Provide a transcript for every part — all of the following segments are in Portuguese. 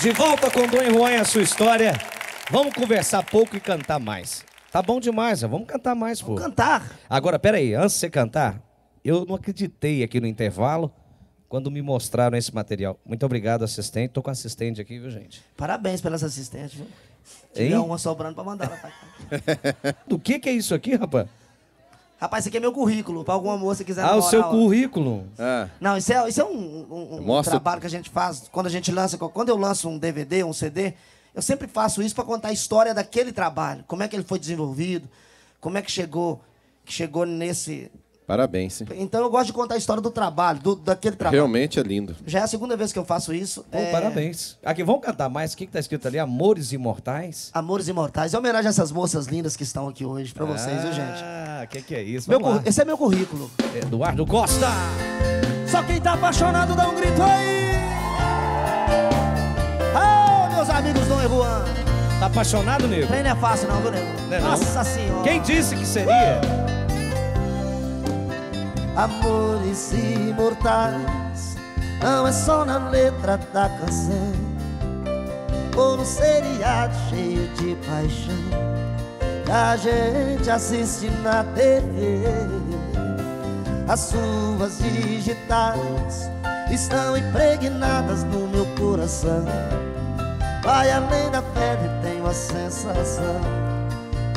De volta com Dom Juan e a sua história. Vamos conversar pouco e cantar mais. Tá bom demais, vamos cantar mais, pô. Vamos cantar. Agora, peraí, antes de você cantar, eu não acreditei aqui no intervalo quando me mostraram esse material. Muito obrigado, assistente. Tô com assistente aqui, viu, gente? Parabéns pelas assistentes, viu? Tiver uma sobrando pra mandar ela pra cá. Do que que é isso aqui, rapaz? Rapaz, isso aqui é meu currículo, pra alguma moça que quiser Ah, o seu ó. currículo. Ah, Não, isso é, isso é um, um- um trabalho que a gente faz quando a gente lança. Quando eu lanço um DVD, um CD, eu sempre faço isso para contar a história daquele trabalho. Como é que ele foi desenvolvido, como é que chegou, que chegou nesse. Parabéns. sim. Então eu gosto de contar a história do trabalho, do, daquele trabalho. Realmente é lindo. Já é a segunda vez que eu faço isso. Pô, é, parabéns. Aqui, vamos cantar mais. O que que tá escrito ali? Amores Imortais? Amores Imortais. É homenagem a essas moças lindas que estão aqui hoje pra vocês, viu, gente? Ah, que que é isso? Meu Esse é meu currículo. Eduardo Costa. Só quem tá apaixonado dá um grito aí! Oh, meus amigos Dom e Juan! Tá apaixonado, nego? Trem não é fácil não, viu, nego? Não é não? Nossa senhora! Quem disse que seria? Amores imortais Não é só na letra da canção. Ou no seriado cheio de paixão Que a gente assiste na TV As suas digitais Estão impregnadas no meu coração. Vai além da febre, tenho a sensação.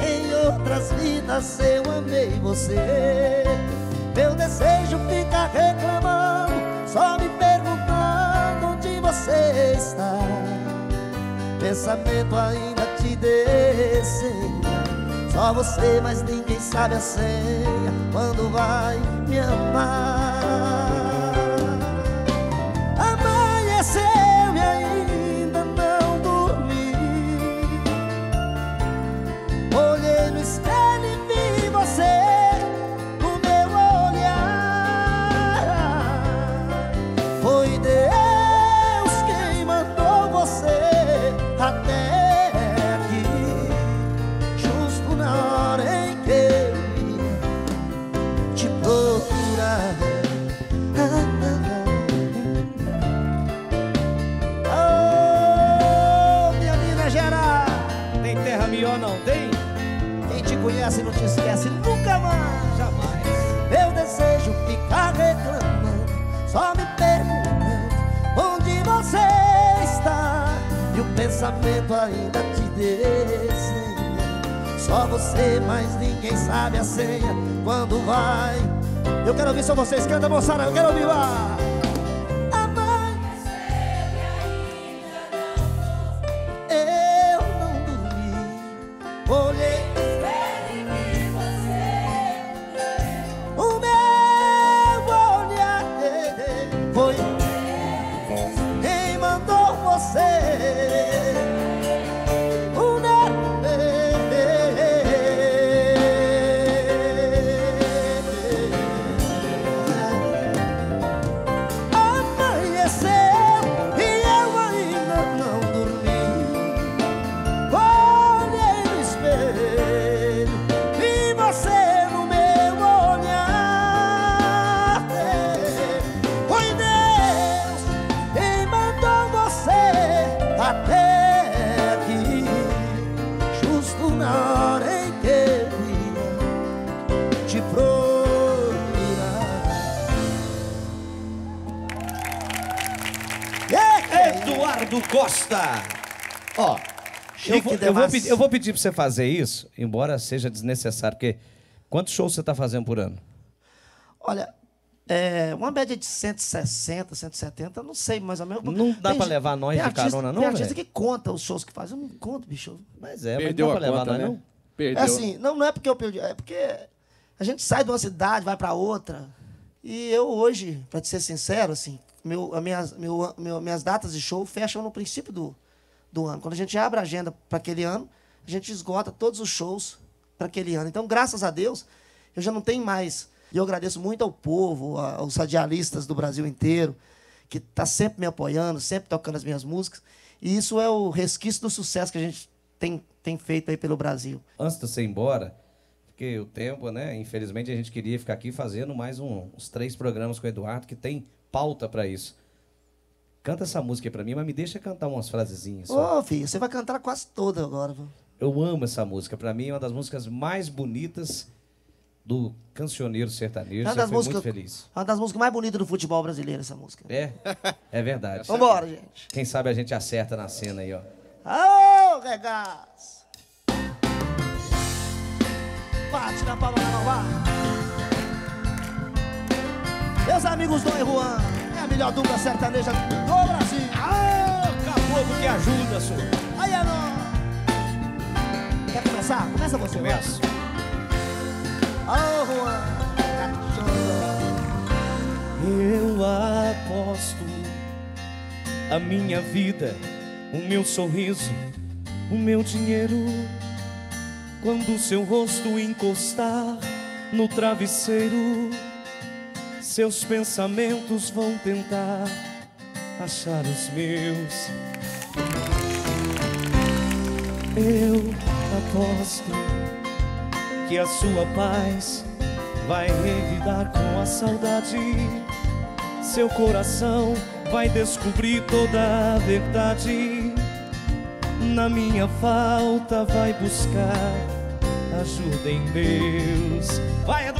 Em outras vidas eu amei você Meu desejo fica reclamando Só me perguntando onde você está. Pensamento ainda te desenha Só você, mas ninguém sabe a senha. Quando vai me amar conhece não te esquece nunca mais Jamais. Meu desejo fica reclamando Só me perguntando onde você está. E o pensamento ainda te desenha. Só você, mas ninguém sabe a senha. Quando vai? Eu quero ouvir só vocês, canta moçada, eu quero ouvir lá Eu Olhei Eduardo Costa. Ó, eu vou, eu, vou pedir, eu vou pedir pra você fazer isso, embora seja desnecessário, porque quantos shows você tá fazendo por ano? Olha, é, uma média de 160, 170, eu não sei mais ou menos. Não dá gente- levar nós de artista- carona, não, Tem artista velho? que conta os shows que faz. Eu não conto, bicho. Mas é, Perdeu mas não dá pra conta, levar nós, né? não? Perdeu. É assim, não, não é porque eu perdi, é porque a gente sai de uma cidade, vai pra outra. E eu hoje, pra te ser sincero, assim, meu, as minhas, meu, meu- minhas datas de show fecham no princípio do, do ano. Quando a gente abre a agenda para aquele ano, a gente esgota todos os shows para aquele ano. Então, graças a Deus, eu já não tenho mais. E eu agradeço muito ao povo, aos radialistas do Brasil inteiro, que está sempre me apoiando, sempre tocando as minhas músicas. E isso é o resquício do sucesso que a gente tem, tem feito aí pelo Brasil. Antes de você ir embora, porque o tempo, né? Infelizmente a gente queria ficar aqui fazendo mais um- uns três programas com o Eduardo, que tem pauta pra isso. Canta essa música aí pra mim, mas me deixa cantar umas frasezinhas. Ô, filho, você vai cantar quase toda agora. viu? Eu amo essa música. Pra mim é uma das músicas mais bonitas do cancioneiro sertanejo. É uma das músicas, muito feliz. uma das músicas mais bonitas do futebol brasileiro, essa música. É, é verdade. Vambora, gente. Quem sabe a gente acerta na cena aí, ó. Ô, regaço! Bate na palma da mão! Meus amigos Dom e Juan, é a melhor dupla sertaneja do Brasil. Ah, caboclo que ajuda, senhor. Aí é nóis! Quer começar? Começa você. Começa. Ô, Juan. Eu aposto a minha vida, o meu sorriso, o meu dinheiro. Quando seu rosto encostar no travesseiro, seus pensamentos vão tentar achar os meus. Eu aposto que a sua paz vai revidar com a saudade. Seu coração vai descobrir toda a verdade. Na minha falta vai buscar ajuda em Deus. Vai, Eduardo!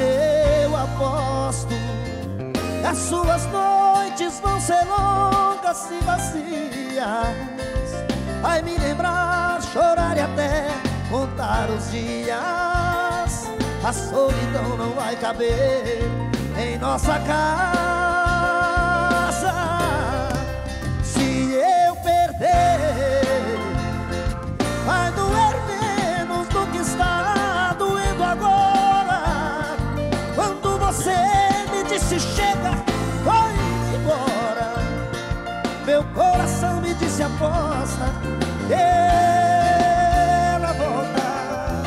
Eu aposto As suas noites vão ser longas e vazias. Vai me lembrar, chorar e até contar os dias. A solidão não vai caber em nossa casa. Se eu perder disse aposta ela volta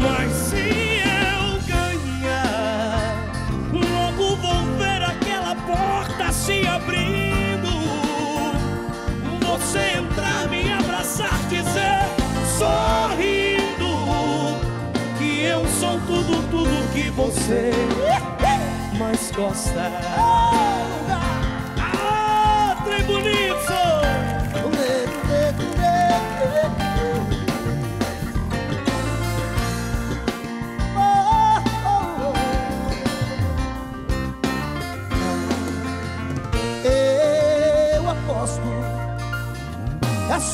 Mas se eu ganhar, logo vou ver aquela porta se abrindo. Você entrar, me abraçar, dizer sorrindo que eu sou tudo, tudo que você mais gosta. Ah, trem bonito!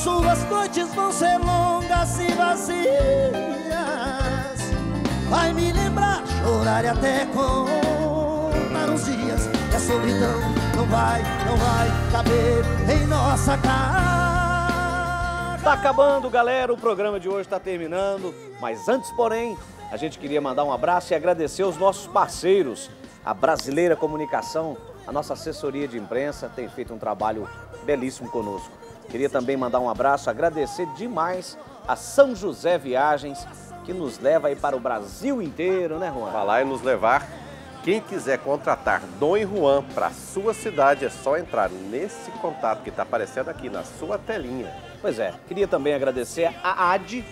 Suas noites vão ser longas e vazias. Vai me lembrar, chorar e até contar os dias. E a solidão não vai, não vai caber em nossa casa. Tá acabando, galera. O programa de hoje está terminando. Mas antes, porém, a gente queria mandar um abraço e agradecer os nossos parceiros. A Brasileira Comunicação, a nossa assessoria de imprensa, tem feito um trabalho belíssimo conosco. Queria também mandar um abraço, agradecer demais a São José Viagens, que nos leva aí para o Brasil inteiro, né, Juan? Falar e nos levar. Quem quiser contratar Dom e Juan para a sua cidade é só entrar nesse contato que está aparecendo aqui na sua telinha. Pois é, queria também agradecer a AD,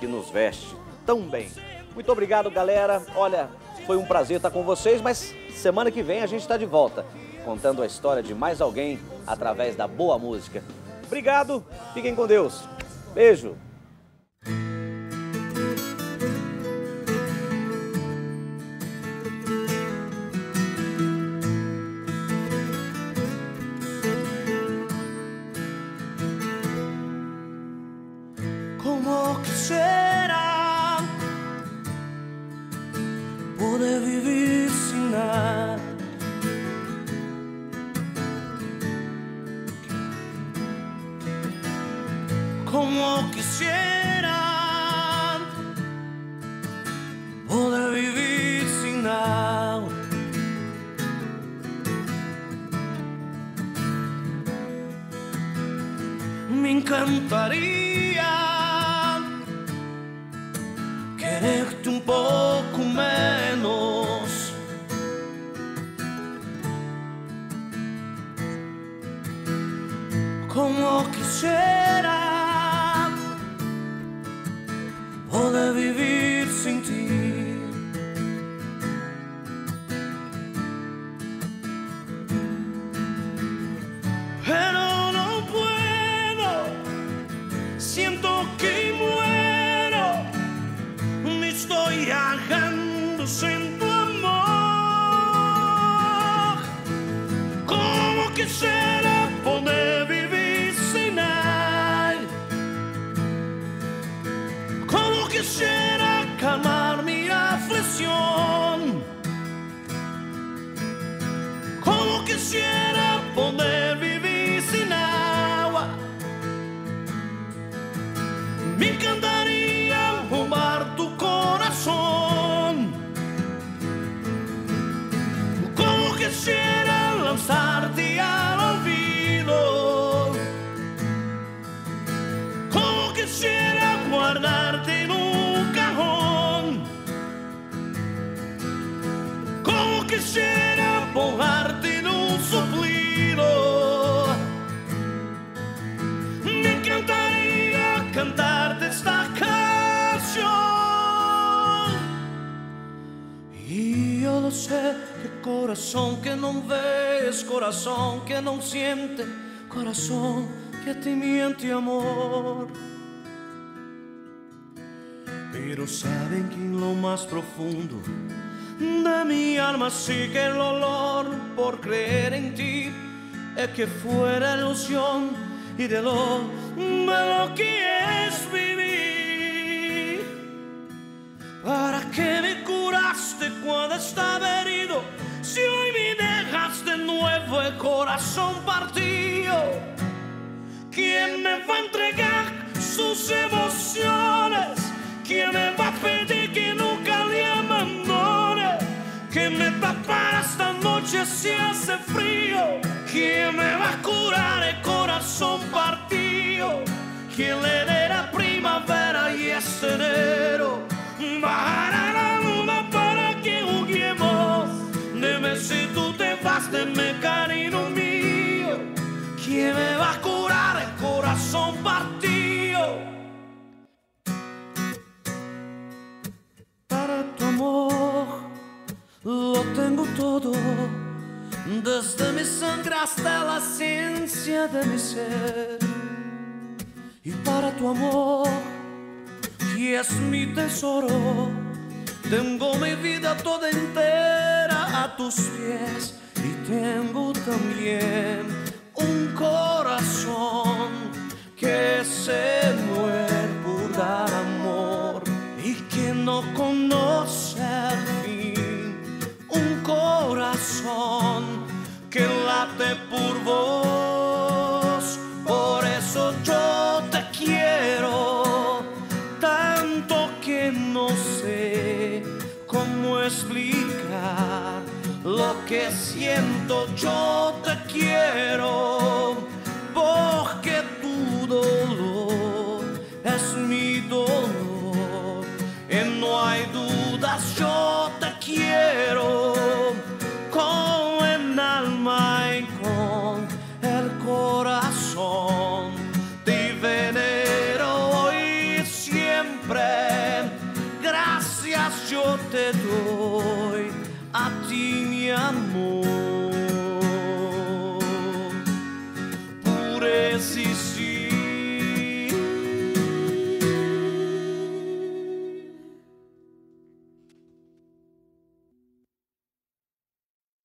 que nos veste tão bem. Muito obrigado, galera. Olha, foi um prazer estar com vocês, mas semana que vem a gente está de volta, contando a história de mais alguém através da boa música. Obrigado, fiquem com Deus. Beijo. Como quisiera poder vivir sin nada. тех, quisiera poder vivir sin agua. Me encantaría robar tu corazón. Como quisiera lanzarte al olvido. Como quisiera guardarte en un cajón. Como quisiera borrarte lo sé que que no ves, corazón que no siente, corazón que te miente amor. Pero saben que en lo más profundo de mi alma sigue el olor por creer en ti. Es que fuera ilusión y de lo, de lo que es vivir. ¿Para qué cuando estaba herido? Si hoy me dejas de nuevo el corazón partido. ¿Quién me va a entregar sus emociones? ¿Quién me va a pedir que nunca le abandone? ¿Quién me tapará esta noche si hace frío? ¿Quién me va a curar el corazón partido? ¿Quién le la primavera y este enero? Bajará si tú te vas de mi cariño mío. ¿Quién me va a curar el corazón partido? Para tu amor lo tengo todo, desde mi sangre hasta la ciencia de mi ser. Y para tu amor, que es mi tesoro, tengo mi vida toda entera tus pies. Y tengo también un corazón que se muere por dar amor y que no conoce el fin. Un corazón que late por vos, por eso yo te quiero tanto que no sé cómo explicar lo que siento. Yo te quiero porque tu dolor es mi dolor y no hay dudas. Yo te quiero